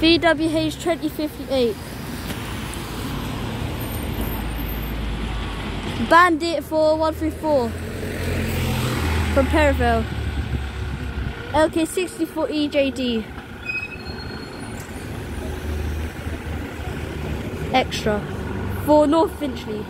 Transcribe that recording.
VWH 2058. Bandit 4134 from Perivale. LK64 EJD. Extra for North Finchley.